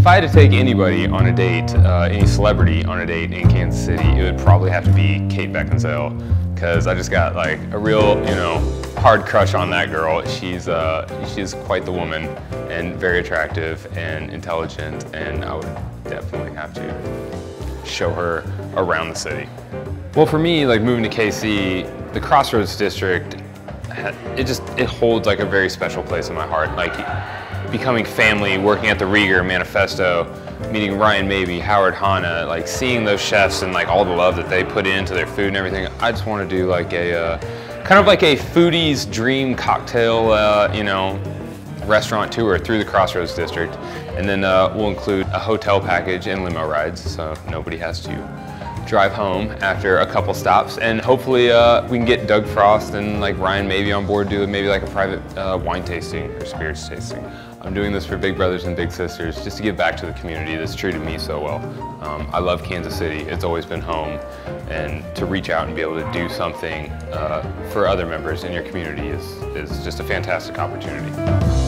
If I had to take anybody on a date, uh, any celebrity on a date in Kansas City, it would probably have to be Kate Beckinsale because I just got like a real, you know, hard crush on that girl. She's uh, she's quite the woman and very attractive and intelligent, and I would definitely have to show her around the city. Well, for me, like moving to KC, the Crossroads District, it just it holds like a very special place in my heart. Like becoming family, working at the Rieger Manifesto, meeting Ryan Maybee, Howard Hanna, like seeing those chefs and like all the love that they put into their food and everything. I just want to do like a uh, kind of like a foodie's dream cocktail, uh, you know, restaurant tour through the Crossroads District. And then uh, we'll include a hotel package and limo rides so nobody has to drive home after a couple stops. And hopefully uh, we can get Doug Frost and like Ryan Maybee on board, do maybe like a private uh, wine tasting or spirits tasting. I'm doing this for Big Brothers and Big Sisters just to give back to the community that's treated me so well. Um, I love Kansas City. It's always been home. And to reach out and be able to do something uh, for other members in your community is, is just a fantastic opportunity.